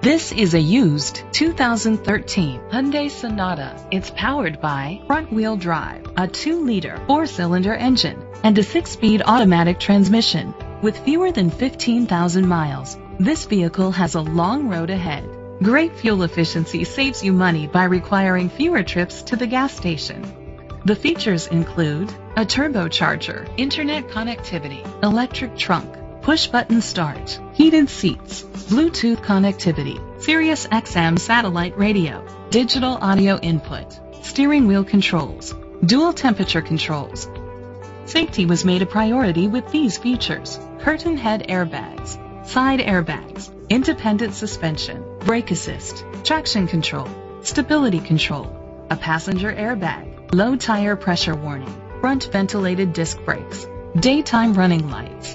This is a used 2013 Hyundai Sonata. It's powered by front-wheel drive, a 2-liter 4-cylinder engine, and a 6-speed automatic transmission. With fewer than 15,000 miles, this vehicle has a long road ahead. Great fuel efficiency saves you money by requiring fewer trips to the gas station. The features include a turbocharger, internet connectivity, electric trunk, push button start, heated seats, Bluetooth connectivity, Sirius XM satellite radio, digital audio input, steering wheel controls, dual temperature controls. Safety was made a priority with these features. Curtain head airbags, side airbags, independent suspension, brake assist, traction control, stability control, a passenger airbag, low tire pressure warning, front ventilated disc brakes, daytime running lights.